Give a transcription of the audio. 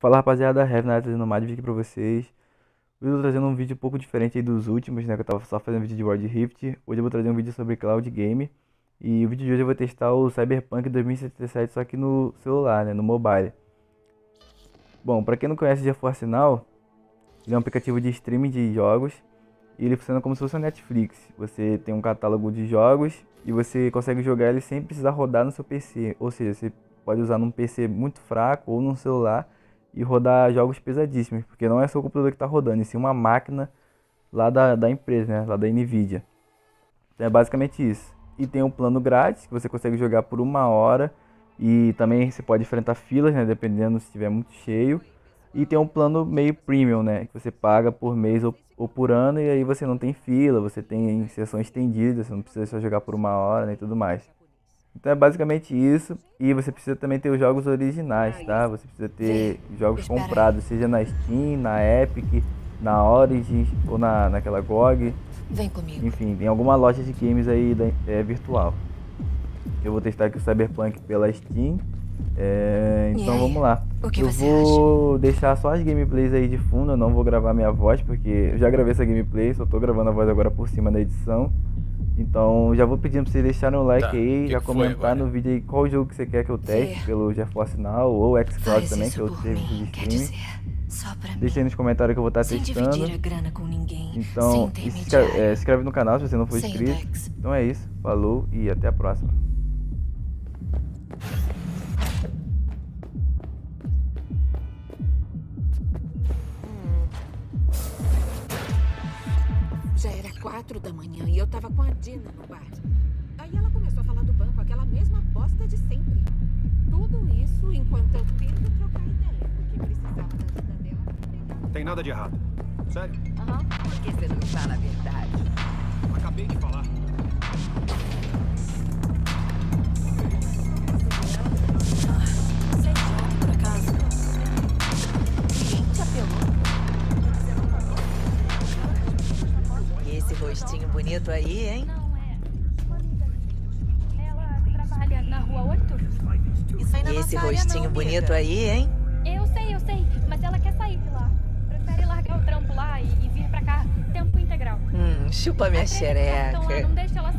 Fala rapaziada, Night trazendo mais vídeo aqui pra vocês. Hoje eu tô trazendo um vídeo um pouco diferente aí dos últimos, né? Que eu tava só fazendo vídeo de World Rift. Hoje eu vou trazer um vídeo sobre Cloud Game. E o vídeo de hoje eu vou testar o Cyberpunk 2077 só que no celular, né? No mobile. Bom, pra quem não conhece GeForce Now, ele é um aplicativo de streaming de jogos. E ele funciona como se fosse a Netflix. Você tem um catálogo de jogos e você consegue jogar ele sem precisar rodar no seu PC. Ou seja, você pode usar num PC muito fraco ou num celular e rodar jogos pesadíssimos, porque não é só o computador que está rodando, e sim uma máquina lá da, da empresa, né, lá da Nvidia. Então é basicamente isso. E tem um plano grátis que você consegue jogar por uma hora e também você pode enfrentar filas, né, dependendo se estiver muito cheio. E tem um plano meio premium, né, que você paga por mês ou, ou por ano e aí você não tem fila, você tem sessão estendida, você não precisa só jogar por uma hora né, e tudo mais. Então é basicamente isso. E você precisa também ter os jogos originais, tá? Você precisa ter jogos comprados, seja na Steam, na Epic, na Origin ou na, naquela GOG. Vem comigo. Enfim, em alguma loja de games aí é, virtual. Eu vou testar aqui o Cyberpunk pela Steam. É, então vamos lá. eu vou acha? deixar só as gameplays aí de fundo, eu não vou gravar minha voz, porque eu já gravei essa gameplay, só tô gravando a voz agora por cima da edição. Então já vou pedindo pra vocês deixarem um like tá. aí, já comentar no vídeo aí qual jogo que você quer que eu teste, pelo GeForce Now ou Xcloud também, que é outro serviço de streaming. Deixa aí nos comentários que eu vou estar tá testando. Então, se inscreve, é, se inscreve no canal se você não for inscrito. Então é isso, falou e até a próxima. Quatro da manhã e eu tava com a Dina no bar. Aí ela começou a falar do banco, aquela mesma bosta de sempre. Tudo isso enquanto eu tento trocar ideia, porque precisava da ajuda dela. Tem nada de errado. Sério? Aham. Uhum. Por que você não fala a verdade? Bonito aí, hein? Não, é. Ela trabalha na rua 8. Isso aí e esse rostinho não, bonito aí, hein? Eu sei, eu sei. Mas ela quer sair de lá. Prefere largar o trampo lá e, e vir pra cá tempo integral. Hum, chupa minha xereca. Então, não deixa ela